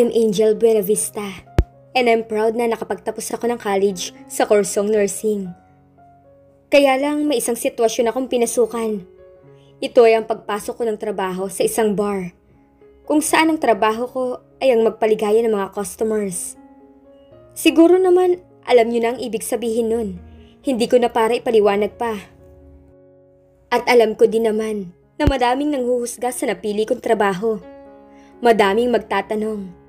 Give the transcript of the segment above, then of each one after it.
I'm Angel Buenavista and I'm proud na nakapagtapos ako ng college sa kursong nursing. Kaya lang may isang sitwasyon akong pinasukan. Ito ay ang pagpasok ko ng trabaho sa isang bar. Kung saan ang trabaho ko ay ang magpaligaya ng mga customers. Siguro naman alam niyo na ang ibig sabihin nun. Hindi ko na para ipaliwanag pa. At alam ko din naman na madaming nanghuhusga sa napili kong trabaho. Madaming magtatanong,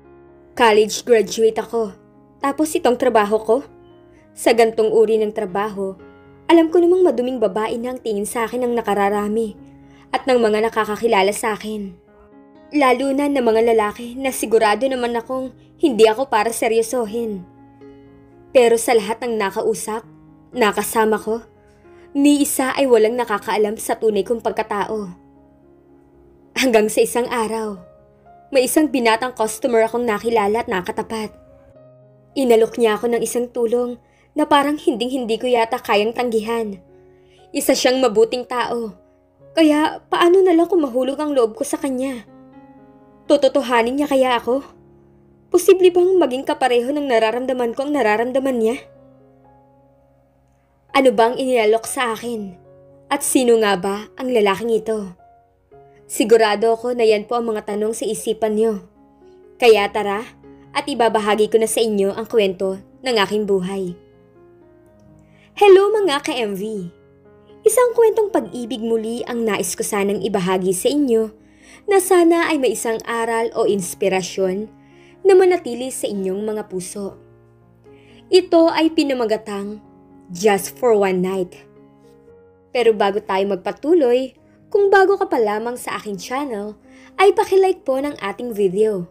College graduate ako. Tapos itong trabaho ko? Sa gantong uri ng trabaho, alam ko namang maduming babae na ang tingin sa akin ng nakararami at ng mga nakakakilala sa akin. Lalo na ng mga lalaki na sigurado naman akong hindi ako para seryosohin. Pero sa lahat ng nakausap, nakasama ko, ni isa ay walang nakakaalam sa tunay kong pagkatao. Hanggang sa isang araw, may isang binatang customer akong nakilala at nakatapat. Inalok niya ako ng isang tulong na parang hinding-hindi ko yata kayang tanggihan. Isa siyang mabuting tao. Kaya paano na lang kung mahulog ang loob ko sa kanya? Tototohanin niya kaya ako? Posible bang maging kapareho ng nararamdaman ko ang nararamdaman niya? Ano bang inilalok sa akin? At sino nga ba ang lalaking ito? Sigurado ako na yan po ang mga tanong sa isipan niyo. Kaya tara at ibabahagi ko na sa inyo ang kwento ng aking buhay. Hello mga ka-MV! Isang kwentong pag-ibig muli ang nais ko sanang ibahagi sa inyo na sana ay may isang aral o inspirasyon na manatili sa inyong mga puso. Ito ay pinamagatang Just for One Night. Pero bago tayo magpatuloy, kung bago ka pa lamang sa aking channel, ay pakilike po ng ating video.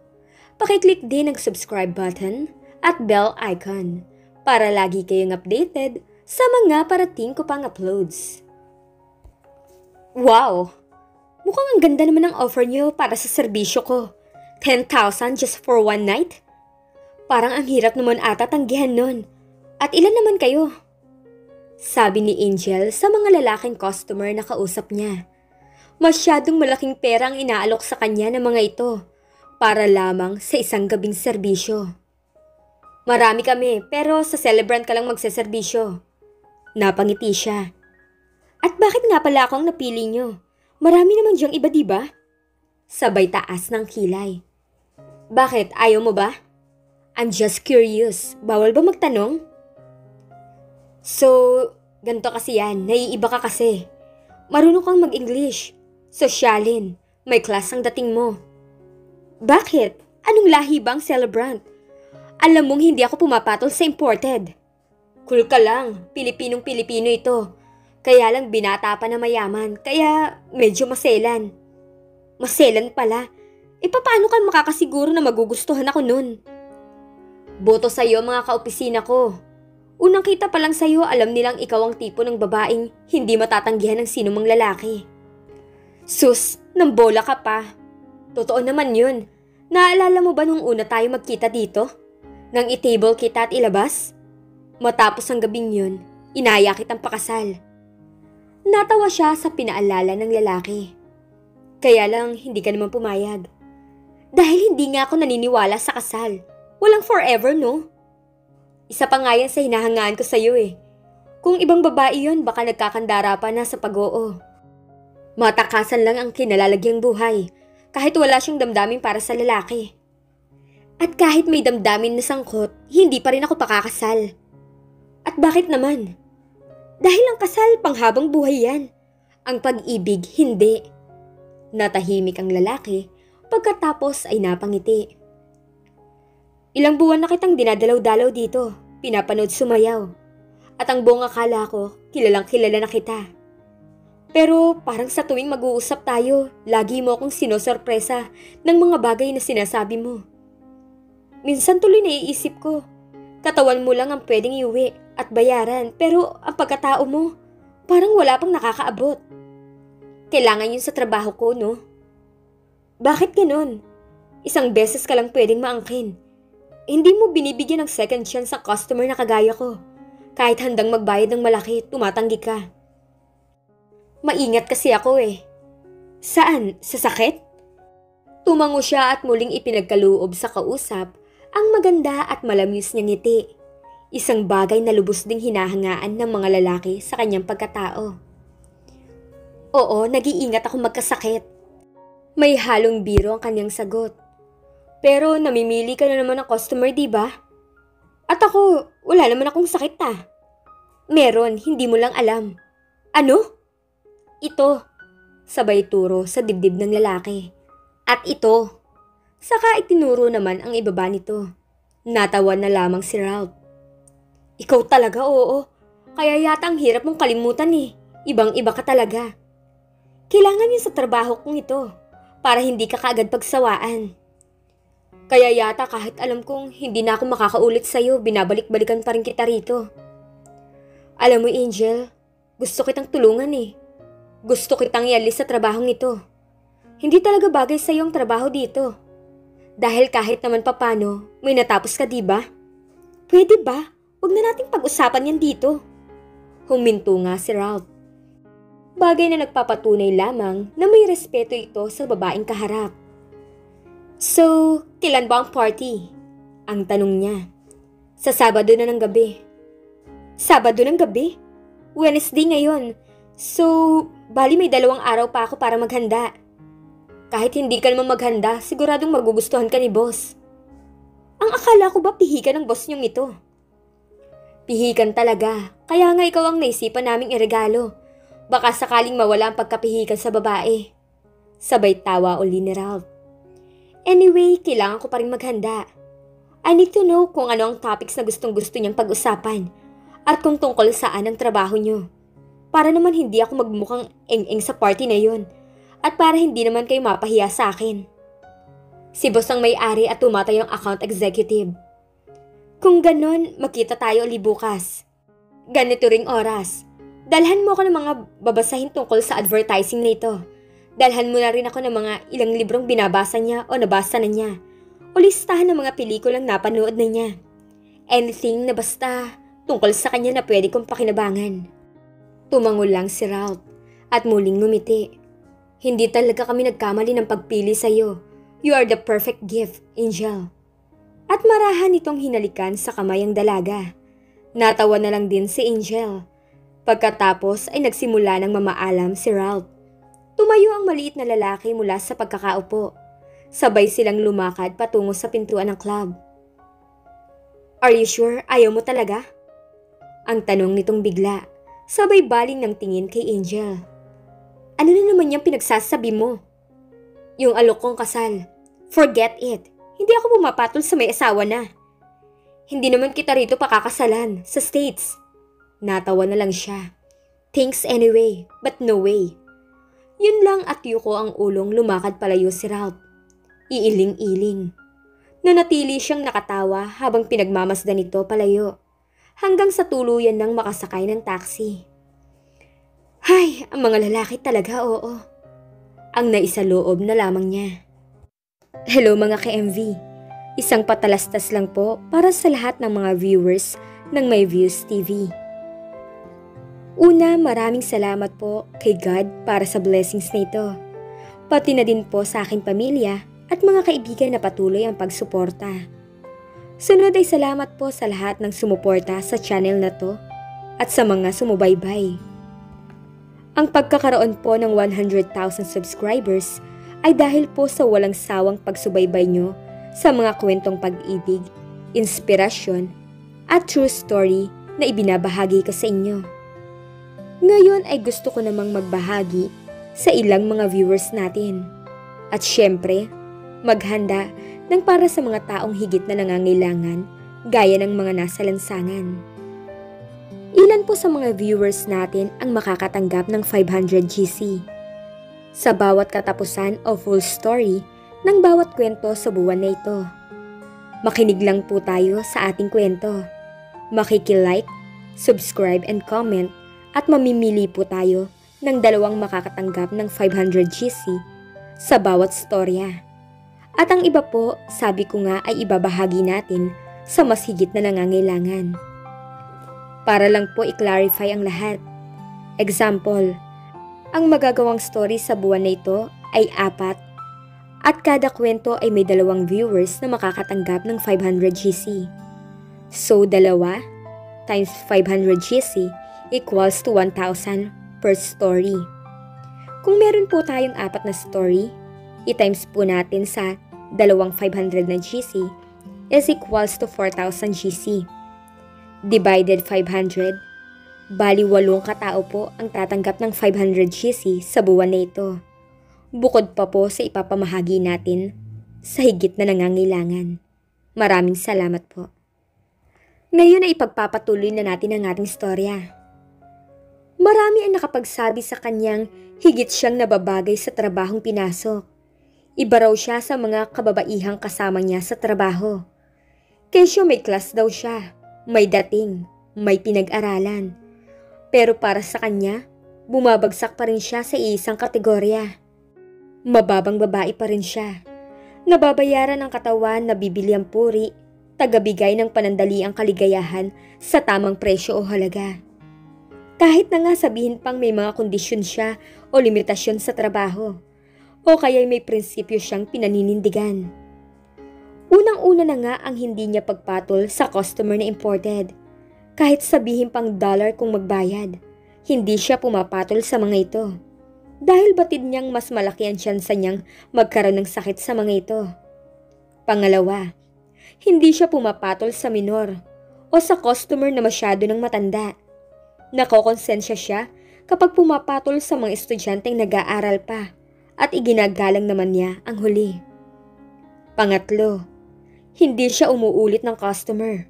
Pakiclick din ang subscribe button at bell icon para lagi kayong updated sa mga parating ko pang uploads. Wow! Mukhang ang ganda naman ng offer niyo para sa serbisyo ko. 10,000 just for one night? Parang ang hirap naman ata tanggihan nun. At ilan naman kayo? Sabi ni Angel sa mga lalaking customer na kausap niya. Masyadong malaking pera ang inaalok sa kanya ng mga ito para lamang sa isang gabing serbisyo. Marami kami pero sa celebrant ka lang magseserbisyo. Napangiti siya. At bakit nga pala akong napili nyo? Marami naman diyang iba diba? Sabay taas ng kilay. Bakit? Ayaw mo ba? I'm just curious. Bawal ba magtanong? So, ganto kasi yan. Naiiba ka kasi. Marunong kang mag-English. Sosyalin, may class ang dating mo. Bakit? Anong lahi bang celebrant? Alam mong hindi ako pumapatol sa imported. Cool ka lang, Pilipinong-Pilipino ito. Kaya lang binata pa na mayaman, kaya medyo maselan. Maselan pala. E paano ka makakasiguro na magugustuhan ako nun? Boto sa'yo mga kaopisina ko. Unang kita pa lang sa'yo, alam nilang ikaw ang tipo ng babaeng hindi matatanggihan ng sinumang lalaki. Sus, nang bola ka pa. Totoo naman yun. Naalala mo ba nung una tayo magkita dito? Nang i-table kita at ilabas? Matapos ang gabing yun, inaya kitang pakasal. Natawa siya sa pinaalala ng lalaki. Kaya lang hindi ka naman pumayag. Dahil hindi nga ako naniniwala sa kasal. Walang forever, no? Isa pa nga yan sa hinahangaan ko sa'yo eh. Kung ibang babae yon baka nagkakandara pa na sa pag-oo. Matakasan lang ang kinalalagyang buhay, kahit wala siyang damdamin para sa lalaki. At kahit may damdamin na sangkot, hindi pa rin ako pakakasal. At bakit naman? Dahil ang kasal panghabang buhay yan. Ang pag-ibig, hindi. Natahimik ang lalaki, pagkatapos ay napangiti. Ilang buwan na kitang dinadalaw-dalaw dito, pinapanood sumayaw. At ang buong akala ko, kilalang kilala na kita. Pero parang sa tuwing mag-uusap tayo, lagi mo akong sinosorpresa ng mga bagay na sinasabi mo. Minsan tuloy naiisip ko, katawan mo lang ang pwedeng iuwi at bayaran pero ang pagkatao mo, parang wala pang nakakaabot. Kailangan yun sa trabaho ko, no? Bakit ganun? Isang beses ka lang pwedeng maangkin. Hindi mo binibigyan ng second chance sa customer na kagaya ko. Kahit handang magbayad ng malaki, tumatanggi ka. Maingat kasi ako eh. Saan? Sa sakit? Tumango siya at muling ipinagkaloob sa kausap ang maganda at malamis niyang ngiti. Isang bagay na lubos ding hinahangaan ng mga lalaki sa kanyang pagkatao. Oo, nag-iingat ako magkasakit. May halong biro ang kanyang sagot. Pero namimili ka na naman ng customer, di ba? At ako, wala naman akong sakit ah. Meron, hindi mo lang alam. Ano? Ito. Sabay turo sa dibdib ng lalaki. At ito. Saka itinuro naman ang ibaba nito. Natawa na lamang si Ralph. Ikaw talaga, oo. Kaya yata ang hirap mong kalimutan eh. Ibang-iba ka talaga. Kailangan yun sa trabaho kong ito para hindi ka kaagad pagsawaan. Kaya yata kahit alam kong hindi na ako makakaulit sa'yo, binabalik-balikan pa rin kita rito. Alam mo, Angel, gusto kitang tulungan eh. Gusto kitang ialis sa trabahong ito. Hindi talaga bagay sa ang trabaho dito. Dahil kahit naman papano, may natapos ka diba? Pwede ba? Huwag na nating pag-usapan yan dito. Huminto nga si Ralph. Bagay na nagpapatunay lamang na may respeto ito sa babaeng kaharap. So, kailan ba ang party? Ang tanong niya. Sa Sabado na ng gabi. Sabado ng gabi? Wednesday ngayon. So, bali may dalawang araw pa ako para maghanda. Kahit hindi ka naman maghanda, siguradong magugustuhan ka ni boss. Ang akala ko ba pihikan ng boss niyong ito? Pihikan talaga, kaya nga ikaw ang naisipan naming iregalo. Baka sakaling mawala ang pagkapihikan sa babae. Sabay tawa uli ni Ralph. Anyway, kailangan ko pa rin maghanda. I need to know kung ano ang topics na gustong gusto niyang pag-usapan at kung tungkol saan ang trabaho niyo. Para naman hindi ako magmukhang eng-eng sa party na yon at para hindi naman kayo mapahiya sa akin. Si boss ang may-ari at tumatay ang account executive. Kung ganon, makita tayo uli bukas. Ganito ring oras. Dalhan mo ako ng mga babasahin tungkol sa advertising na ito. Dalhan mo na rin ako ng mga ilang librong binabasa niya o nabasa na niya. O listahan ng mga pelikulang napanood na niya. Anything na basta tungkol sa kanya na pwede kong pakinabangan. Tumangol lang si Ralph at muling ngumiti. Hindi talaga kami nagkamali ng pagpili sa iyo. You are the perfect gift, Angel. At marahan itong hinalikan sa kamay ang dalaga. Natawa na lang din si Angel. Pagkatapos ay nagsimula ng mamaalam si Ralph. Tumayo ang maliit na lalaki mula sa pagkakaupo. Sabay silang lumakad patungo sa pintuan ng club. Are you sure ayaw mo talaga? Ang tanong nitong bigla, sabay baling ng tingin kay Angel. Ano na naman yung pinagsasabi mo? Yung alok kong kasal. Forget it. Hindi ako pumapatol sa may asawa na. Hindi naman kita rito pakakasalan sa States. Natawa na lang siya. Thanks anyway, but no way. Yun lang at yuko ang ulong lumakad palayo si Ralph. Iiling-iling. Nanatili siyang nakatawa habang pinagmamasdan nito palayo hanggang sa tuluyan ng makasakay ng taxi. Hay, ang mga lalaki talaga oo. Ang naisaloob na lamang niya. Hello mga ka-MV. Isang patalastas lang po para sa lahat ng mga viewers ng My Views TV. Una, maraming salamat po kay God para sa blessings na ito. Pati na din po sa aking pamilya at mga kaibigan na patuloy ang pagsuporta. Sunod ay salamat po sa lahat ng sumuporta sa channel na to at sa mga sumubaybay. Ang pagkakaroon po ng 100,000 subscribers ay dahil po sa walang sawang pagsubaybay nyo sa mga kwentong pag-ibig, inspirasyon, at true story na ibinabahagi ko sa inyo. Ngayon ay gusto ko namang magbahagi sa ilang mga viewers natin. At syempre, maghanda ng para sa mga taong higit na nangangailangan gaya ng mga nasa lansangan. Ilan po sa mga viewers natin ang makakatanggap ng 500 GC? Sa bawat katapusan o full story ng bawat kwento sa buwan na ito. Makinig lang po tayo sa ating kwento. Makikilike, subscribe and comment at mamimili po tayo ng dalawang makakatanggap ng 500 GC sa bawat storya. At ang iba po, sabi ko nga ay ibabahagi natin sa mas higit na nangangailangan. Para lang po i-clarify ang lahat. Example, ang magagawang story sa buwan na ito ay apat At kada kwento ay may dalawang viewers na makakatanggap ng 500 GC. So dalawa times 500 GC equals to 1,000 per story. Kung meron po tayong apat na story, i-times po natin sa dalawang 500 na GC is equals to 4,000 GC. Divided 500, bali walong katao po ang tatanggap ng 500 GC sa buwan na ito. Bukod pa po sa ipapamahagi natin sa higit na nangangailangan. Maraming salamat po. Ngayon ay ipagpapatuloy na natin ang ating storya. Marami ang nakapagsabi sa kanyang higit siyang nababagay sa trabahong pinasok. Iba raw siya sa mga kababaihang kasama niya sa trabaho. Kesyo may class daw siya, may dating, may pinag-aralan. Pero para sa kanya, bumabagsak pa rin siya sa isang kategorya. Mababang babae pa rin siya. Nababayaran ng katawan na bibili ang puri, tagabigay ng panandaliang kaligayahan sa tamang presyo o halaga. Kahit na nga sabihin pang may mga kondisyon siya o limitasyon sa trabaho. O kaya may prinsipyo siyang pinaninindigan. Unang-una na nga ang hindi niya pagpatol sa customer na imported. Kahit sabihin pang dollar kung magbayad, hindi siya pumapatol sa mga ito. Dahil batid niyang mas malaki ang tsansa niyang magkaroon ng sakit sa mga ito. Pangalawa, hindi siya pumapatol sa minor o sa customer na masyado ng matanda Nakokonsensya siya kapag pumapatol sa mga estudyanteng nag-aaral pa at iginagalang naman niya ang huli. Pangatlo, hindi siya umuulit ng customer.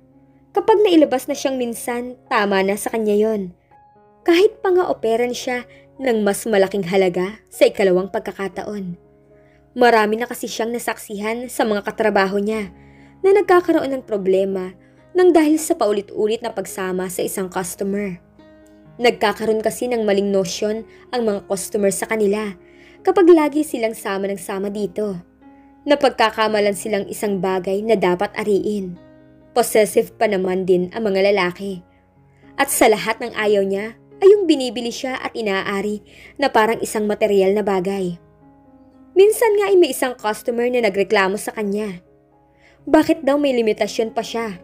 Kapag nailabas na siyang minsan, tama na sa kanya yon. Kahit pa nga operan siya ng mas malaking halaga sa ikalawang pagkakataon. Marami na kasi siyang nasaksihan sa mga katrabaho niya na nagkakaroon ng problema nang dahil sa paulit-ulit na pagsama sa isang customer. Nagkakaroon kasi ng maling nosyon ang mga customer sa kanila kapag lagi silang sama ng sama dito. Napagkakamalan silang isang bagay na dapat ariin. Possessive pa naman din ang mga lalaki. At sa lahat ng ayaw niya ay yung binibili siya at inaari na parang isang material na bagay. Minsan nga ay may isang customer na nagreklamo sa kanya. Bakit daw may limitasyon pa siya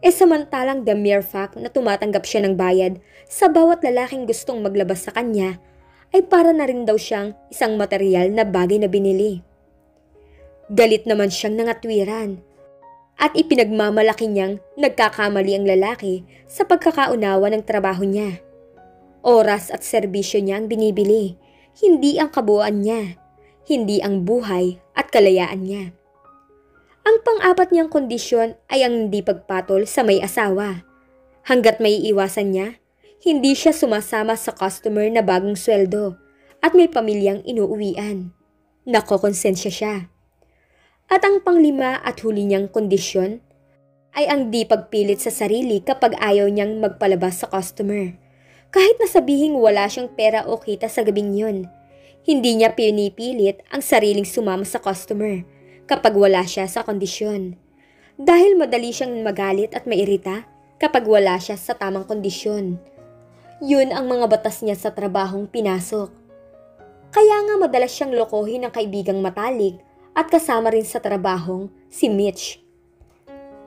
E samantalang the mere fact na tumatanggap siya ng bayad sa bawat lalaking gustong maglabas sa kanya ay para na rin daw siyang isang material na bagay na binili. Galit naman siyang nangatwiran at ipinagmamalaki niyang nagkakamali ang lalaki sa pagkakaunawa ng trabaho niya. Oras at serbisyo niya ang binibili, hindi ang kabuuan niya, hindi ang buhay at kalayaan niya. Ang pang-apat niyang kondisyon ay ang hindi pagpatol sa may asawa. Hanggat may iwasan niya, hindi siya sumasama sa customer na bagong sweldo at may pamilyang inuuwian. Nakokonsensya siya. At ang panglima at huli niyang kondisyon ay ang di pagpilit sa sarili kapag ayaw niyang magpalabas sa customer. Kahit na sabihing wala siyang pera o kita sa gabing yun, hindi niya pinipilit ang sariling sumama sa customer kapag wala siya sa kondisyon. Dahil madali siyang magalit at mairita kapag wala siya sa tamang kondisyon. Yun ang mga batas niya sa trabahong pinasok. Kaya nga madalas siyang lokohin ng kaibigang matalik at kasama rin sa trabahong si Mitch.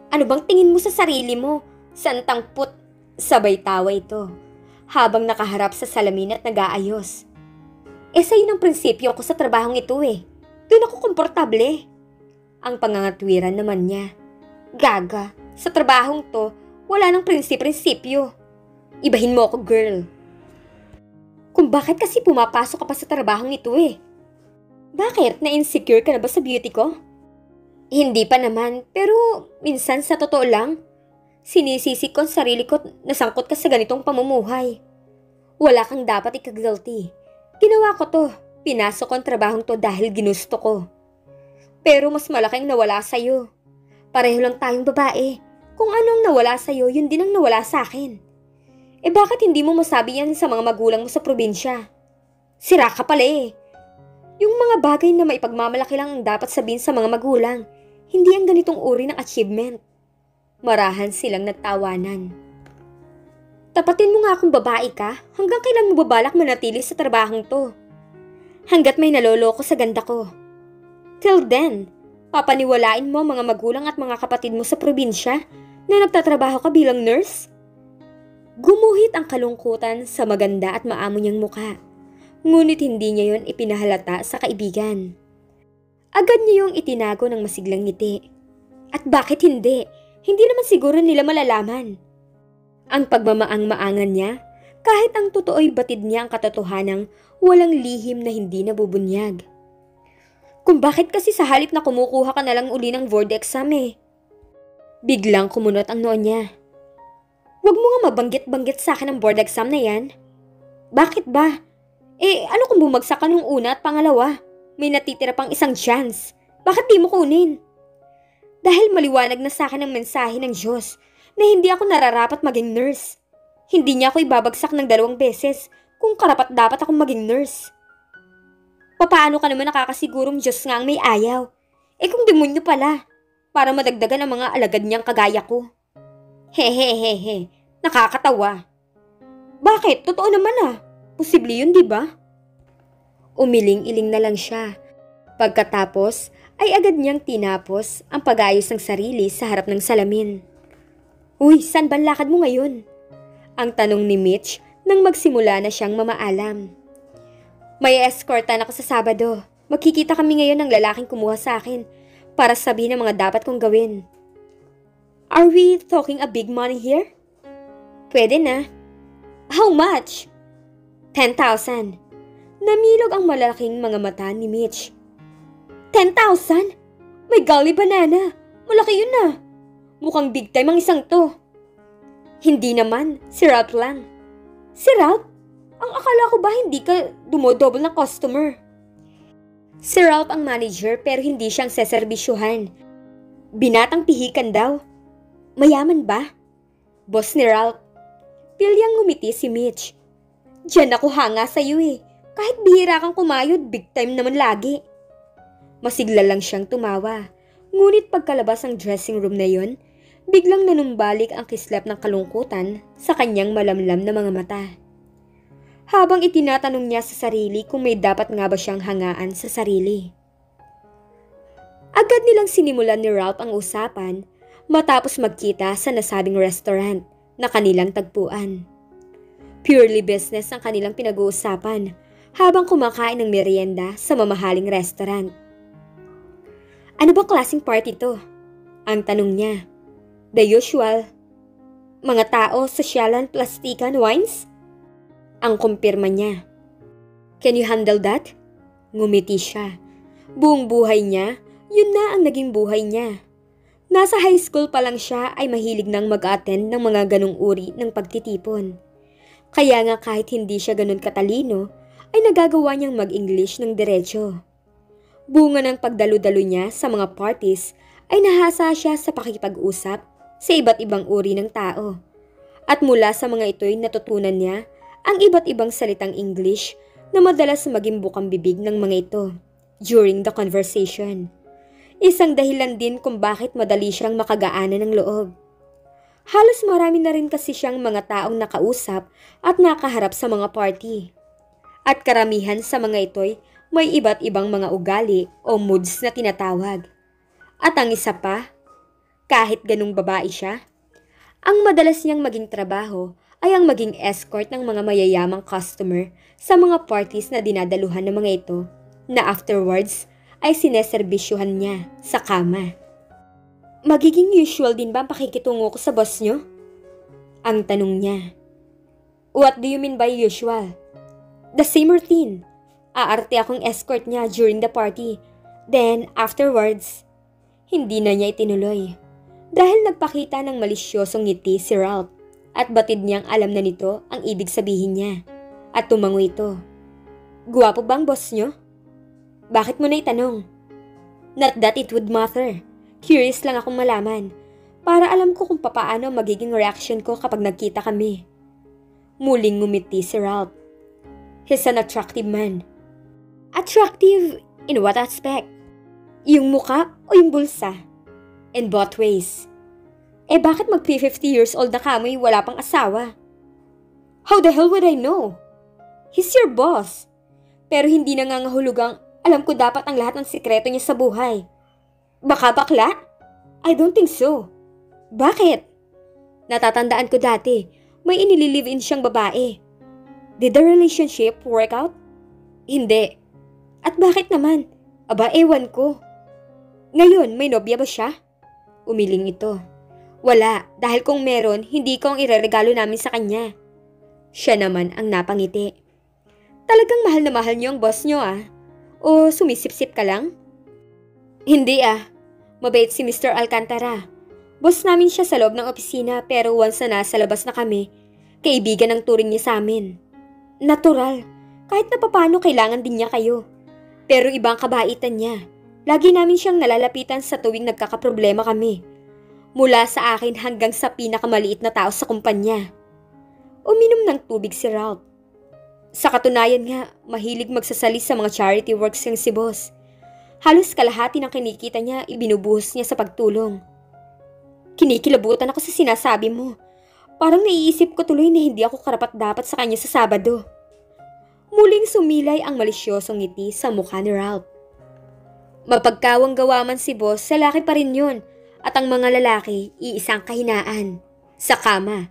Ano bang tingin mo sa sarili mo? Santang put, sabay tawa ito. Habang nakaharap sa salamin at nag-aayos. Eh sa'yo ng prinsipyo ko sa trabahong ito eh. Doon ako komportable. Ang pangangatwiran naman niya. Gaga, sa trabahong to, wala nang prinsip-prinsipyo. Ibahin mo ako, girl. Kung bakit kasi pumapasok ka pa sa trabahong ito eh. Bakit? Na-insecure ka na ba sa beauty ko? Hindi pa naman, pero minsan sa totoo lang, sinisisi ko ang sarili ko nasangkot ka sa ganitong pamumuhay. Wala kang dapat ika-guilty. Ginawa ko to. Pinasok ko ang trabahong to dahil ginusto ko. Pero mas malaking nawala sa'yo. Pareho lang tayong babae. Kung anong nawala sa'yo, yun din ang nawala sa akin. Eh bakit hindi mo masabi yan sa mga magulang mo sa probinsya? Sira ka pala eh. Yung mga bagay na maipagmamalaki lang ang dapat sabihin sa mga magulang, hindi ang ganitong uri ng achievement. Marahan silang nagtawanan. Tapatin mo nga kung babae ka, hanggang kailan mo babalak manatili sa trabahong to? Hanggat may naloloko sa ganda ko. Till then, papaniwalain mo mga magulang at mga kapatid mo sa probinsya na nagtatrabaho ka bilang nurse? Gumuhit ang kalungkutan sa maganda at maamo niyang mukha. Ngunit hindi niya yon ipinahalata sa kaibigan. Agad niya yung itinago ng masiglang ngiti. At bakit hindi? Hindi naman siguro nila malalaman. Ang pagmamaang-maangan niya, kahit ang totoo'y batid niya ang katotohanang walang lihim na hindi nabubunyag. Kung bakit kasi sa halip na kumukuha ka na lang uli ng board exam eh. Biglang kumunot ang noon niya. Huwag mo nga mabanggit-banggit sa akin ang board exam na yan. Bakit ba? Eh, ano kung bumagsak ka nung una at pangalawa? May natitira pang isang chance. Bakit di mo kunin? Dahil maliwanag na sa akin ang mensahe ng Diyos na hindi ako nararapat maging nurse. Hindi niya ako ibabagsak ng dalawang beses kung karapat dapat akong maging nurse. Papaano ka naman nakakasigurong Diyos nga ang may ayaw? Eh kung demonyo pala, para madagdagan ang mga alagad niyang kagaya ko. Hehehehe, nakakatawa. Bakit? Totoo naman ah. Posible yun, di ba? Umiling-iling na lang siya. Pagkatapos, ay agad niyang tinapos ang pag-ayos ng sarili sa harap ng salamin. Uy, saan ba lakad mo ngayon? Ang tanong ni Mitch nang magsimula na siyang mamaalam. May escortan ako sa Sabado. Magkikita kami ngayon ng lalaking kumuha sa akin para sabihin ang mga dapat kong gawin. Are we talking a big money here? Pwede na. How much? 10,000. Namilog ang malalaking mga mata ni Mitch. 10,000? May golly banana. Malaki yun na. Mukhang big time ang isang to. Hindi naman, si Ralph lang. Si Ralph? Ang akala ko ba hindi ka dumodouble ng customer? Si Ralph ang manager pero hindi siyang seserbisyuhan. Binatang pihikan daw. Mayaman ba? Boss ni Ralph. Pilyang ngumiti si Mitch. Diyan ako hanga sa iyo eh. Kahit bihira kang kumayod, big time naman lagi. Masigla lang siyang tumawa. Ngunit pagkalabas ng dressing room na yon, biglang nanumbalik ang kislap ng kalungkutan sa kanyang malamlam na mga mata habang itinatanong niya sa sarili kung may dapat nga ba siyang hangaan sa sarili. Agad nilang sinimulan ni Ralph ang usapan matapos magkita sa nasabing restaurant na kanilang tagpuan. Purely business ang kanilang pinag-uusapan habang kumakain ng merienda sa mamahaling restaurant. Ano ba klaseng party to? Ang tanong niya. The usual. Mga tao, sosyalan, plastikan, wines? ang kumpirma niya. Can you handle that? Ngumiti siya. Buong buhay niya, yun na ang naging buhay niya. Nasa high school pa lang siya ay mahilig nang mag-attend ng mga ganong uri ng pagtitipon. Kaya nga kahit hindi siya ganon katalino, ay nagagawa niyang mag-English ng diretsyo. Bunga ng pagdalo-dalo niya sa mga parties ay nahasa siya sa pakikipag-usap sa iba't ibang uri ng tao. At mula sa mga ito'y natutunan niya ang iba't ibang salitang English na madalas maging bukang bibig ng mga ito during the conversation. Isang dahilan din kung bakit madali siyang makagaanan ng loob. Halos marami na rin kasi siyang mga taong nakausap at nakaharap sa mga party. At karamihan sa mga ito'y may iba't ibang mga ugali o moods na tinatawag. At ang isa pa, kahit ganung babae siya, ang madalas niyang maging trabaho ay ang maging escort ng mga mayayamang customer sa mga parties na dinadaluhan ng mga ito na afterwards ay sineserbisyuhan niya sa kama. Magiging usual din ba ang pakikitungo ko sa boss niyo? Ang tanong niya. What do you mean by usual? The same routine. Aarte akong escort niya during the party. Then, afterwards, hindi na niya itinuloy. Dahil nagpakita ng malisyosong ngiti si Ralph at batid niyang alam na nito ang ibig sabihin niya. At tumango ito. Guwapo bang boss niyo? Bakit mo na itanong? Not that it would matter. Curious lang akong malaman. Para alam ko kung papaano magiging reaction ko kapag nagkita kami. Muling ngumiti si Ralph. He's an attractive man. Attractive in what aspect? Yung muka o yung bulsa? In both ways. Eh bakit mag 50 years old na kamoy wala pang asawa? How the hell would I know? He's your boss. Pero hindi nangangahulugang Alam ko dapat ang lahat ng sikreto niya sa buhay. Baka bakla? I don't think so. Bakit? Natatandaan ko dati, may inililive-in siyang babae. Did the relationship work out? Hindi. At bakit naman? Aba, ewan ko. Ngayon, may nobya ba siya? Umiling ito. Wala, dahil kung meron, hindi ko ang ireregalo namin sa kanya. Siya naman ang napangiti. Talagang mahal na mahal niyo ang boss niyo ah. O sumisip-sip ka lang? Hindi ah. Mabait si Mr. Alcantara. Boss namin siya sa loob ng opisina pero once na nasa labas na kami, kaibigan ang turing niya sa amin. Natural. Kahit na papano kailangan din niya kayo. Pero ibang kabaitan niya. Lagi namin siyang nalalapitan sa tuwing nagkakaproblema kami. Mula sa akin hanggang sa pinakamaliit na tao sa kumpanya. Uminom ng tubig si Ralph. Sa katunayan nga, mahilig magsasali sa mga charity works ng si boss. Halos kalahati ng kinikita niya ibinubuhos niya sa pagtulong. Kinikilabutan ako sa sinasabi mo. Parang naiisip ko tuloy na hindi ako karapat dapat sa kanya sa Sabado. Muling sumilay ang malisyosong ngiti sa mukha ni Ralph. Mapagkawang gawa man si boss, lalaki pa rin yun. At ang mga lalaki, iisang kahinaan. Sa kama.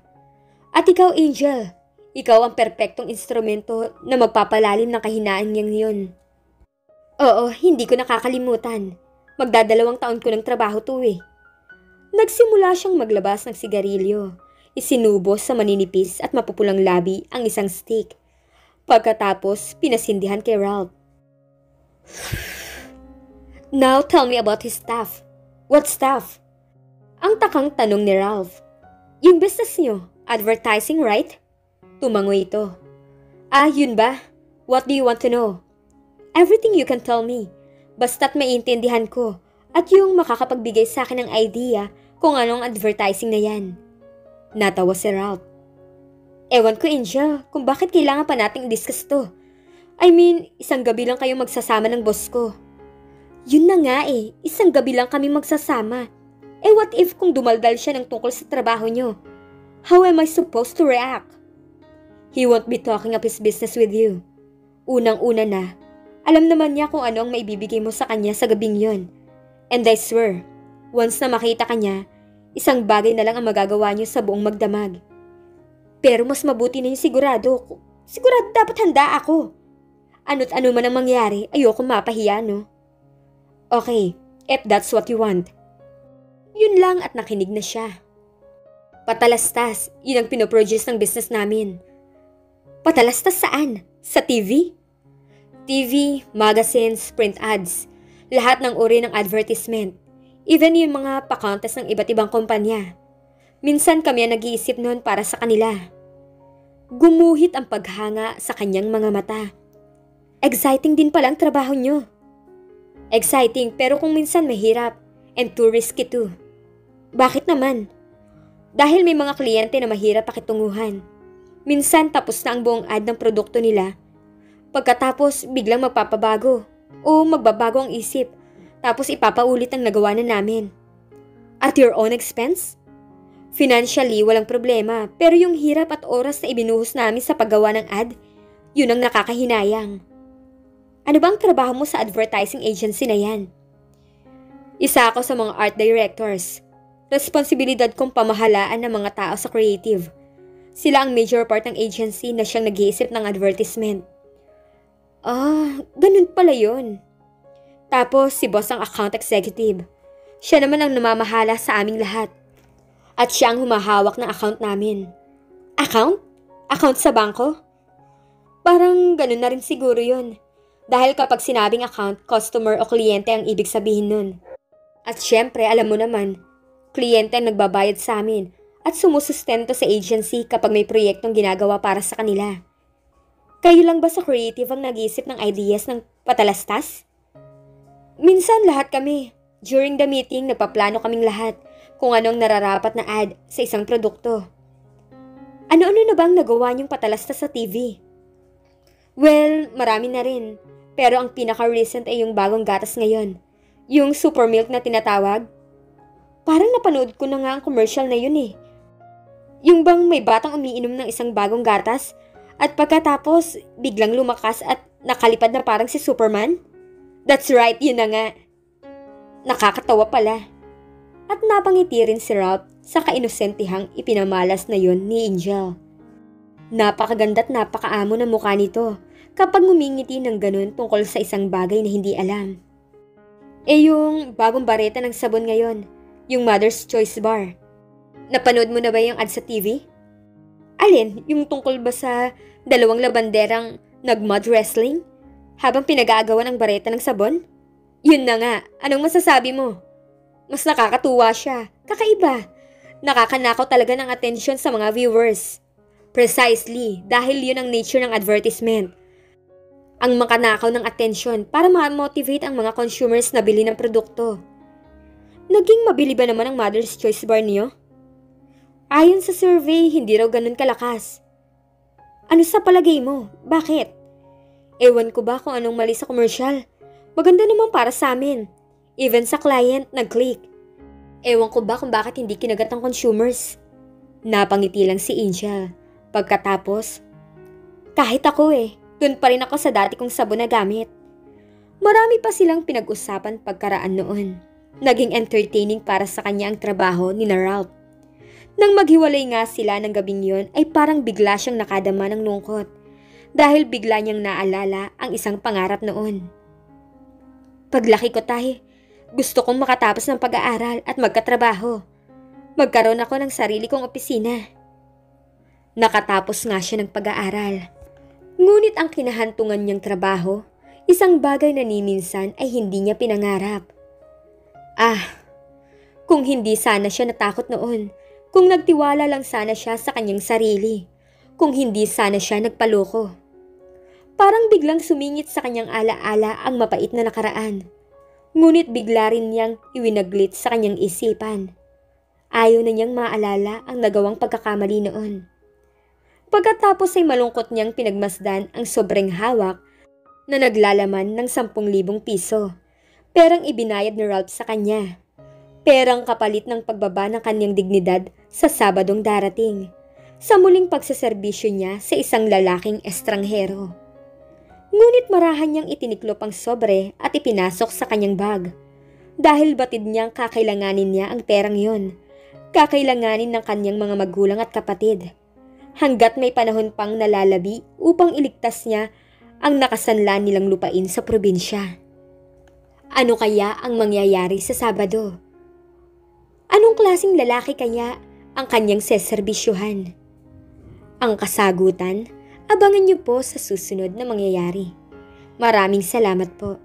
At ikaw, Angel, ikaw ang perpektong instrumento na magpapalalim ng kahinaan niyang yun. Oo, hindi ko nakakalimutan. Magdadalawang taon ko ng trabaho to eh. Nagsimula siyang maglabas ng sigarilyo. Isinubos sa maninipis at mapupulang labi ang isang stick. Pagkatapos, pinasindihan kay Ralph. Now tell me about his staff. What staff? Ang takang tanong ni Ralph. Yung business niyo, advertising, right? Tumango ito. Ah, yun ba? What do you want to know? Everything you can tell me. Basta't maintindihan ko at yung makakapagbigay sa akin ng idea kung anong advertising na yan. Natawa si Ralph. Ewan ko, Angel, kung bakit kailangan pa nating discuss to. I mean, isang gabi lang kayo magsasama ng boss ko. Yun na nga eh, isang gabi lang kami magsasama. Eh what if kung dumaldal siya ng tungkol sa trabaho nyo? How am I supposed to react? He won't be talking up his business with you. Unang-una na, alam naman niya kung ano ang maibibigay mo sa kanya sa gabing yon. And I swear, once na makita ka niya, isang bagay na lang ang magagawa niyo sa buong magdamag. Pero mas mabuti na yung sigurado. Sigurado dapat handa ako. Ano't ano man ang mangyari, ayoko mapahiya, no? Okay, if that's what you want. Yun lang at nakinig na siya. Patalastas, yun ang pinoproduce ng business namin. Patalastas saan? Sa TV? TV, magazines, print ads. Lahat ng uri ng advertisement. Even yung mga pakontes ng iba't ibang kumpanya. Minsan kami ang nag-iisip noon para sa kanila. Gumuhit ang paghanga sa kanyang mga mata. Exciting din palang trabaho nyo. Exciting pero kung minsan mahirap and too risky too. Bakit naman? Dahil may mga kliyente na mahirap pakitunguhan. Minsan tapos na ang buong ad ng produkto nila. Pagkatapos biglang magpapabago o magbabago ang isip tapos ipapaulit ang nagawa na namin. At your own expense? Financially, walang problema pero yung hirap at oras na ibinuhos namin sa paggawa ng ad, yun ang nakakahinayang. Ano bang trabaho mo sa advertising agency na yan? Isa ako sa mga art directors. Responsibilidad kong pamahalaan ng mga tao sa creative sila ang major part ng agency na siyang nag-iisip ng advertisement. Ah, ganun pala yun. Tapos si boss ang account executive. Siya naman ang namamahala sa aming lahat. At siya ang humahawak ng account namin. Account? Account sa bangko? Parang ganun na rin siguro yun. Dahil kapag sinabing account, customer o kliyente ang ibig sabihin nun. At syempre, alam mo naman, kliyente ang nagbabayad sa amin at sumusustento sa agency kapag may proyektong ginagawa para sa kanila. Kayo lang ba sa creative ang nag-iisip ng ideas ng patalastas? Minsan lahat kami. During the meeting, nagpaplano kaming lahat kung anong nararapat na ad sa isang produkto. Ano-ano na bang nagawa niyong patalastas sa TV? Well, marami na rin. Pero ang pinaka-recent ay yung bagong gatas ngayon. Yung super milk na tinatawag. Parang napanood ko na nga ang commercial na yun eh. Yung bang may batang umiinom ng isang bagong gatas at pagkatapos biglang lumakas at nakalipad na parang si Superman? That's right, yun na nga. Nakakatawa pala. At napangiti rin si Ralph sa kainosentihang ipinamalas na yon ni Angel. Napakaganda't napakaamo ng mukha nito kapag ngumingiti ng ganun tungkol sa isang bagay na hindi alam. Eh yung bagong bareta ng sabon ngayon, yung Mother's Choice Bar. Napanood mo na ba yung ad sa TV? Alin, yung tungkol ba sa dalawang labanderang nag-mud wrestling? Habang pinag-aagawan ang bareta ng sabon? Yun na nga, anong masasabi mo? Mas nakakatuwa siya, kakaiba. Nakakanakaw talaga ng atensyon sa mga viewers. Precisely, dahil yun ang nature ng advertisement ang makanakaw ng atensyon para ma-motivate ang mga consumers na bili ng produkto. Naging mabili ba naman ang Mother's Choice Bar niyo? Ayon sa survey, hindi raw ganun kalakas. Ano sa palagay mo? Bakit? Ewan ko ba kung anong mali sa commercial. Maganda naman para sa amin. Even sa client, nag-click. Ewan ko ba kung bakit hindi kinagat ng consumers. Napangiti lang si Angel. Pagkatapos, kahit ako eh, doon pa rin ako sa dati kong sabon na gamit. Marami pa silang pinag-usapan pagkaraan noon. Naging entertaining para sa kanya ang trabaho ni na Ralph. Nang maghiwalay nga sila ng gabing yon ay parang bigla siyang nakadama ng lungkot dahil bigla niyang naalala ang isang pangarap noon. Paglaki ko tayo, gusto kong makatapos ng pag-aaral at magkatrabaho. Magkaroon ako ng sarili kong opisina. Nakatapos nga siya ng pag-aaral. Ngunit ang kinahantungan niyang trabaho, isang bagay na niminsan ay hindi niya pinangarap. Ah, kung hindi sana siya natakot noon, kung nagtiwala lang sana siya sa kanyang sarili, kung hindi sana siya nagpaloko. Parang biglang sumingit sa kanyang alaala ang mapait na nakaraan. Ngunit bigla rin niyang iwinaglit sa kanyang isipan. Ayaw na niyang maalala ang nagawang pagkakamali noon. Pagkatapos ay malungkot niyang pinagmasdan ang sobrang hawak na naglalaman ng 10,000 piso. Perang ibinayad ni Ralph sa kanya. Perang kapalit ng pagbaba ng kanyang dignidad sa Sabadong darating. Sa muling pagsaserbisyo niya sa isang lalaking estranghero. Ngunit marahan niyang itiniklop ang sobre at ipinasok sa kanyang bag. Dahil batid niyang kakailanganin niya ang perang yon. Kakailanganin ng kanyang mga magulang at kapatid hanggat may panahon pang nalalabi upang iligtas niya ang nakasanla nilang lupain sa probinsya. Ano kaya ang mangyayari sa Sabado? Anong klasing lalaki kaya ang kanyang seserbisyuhan? Ang kasagutan, abangan niyo po sa susunod na mangyayari. Maraming salamat po.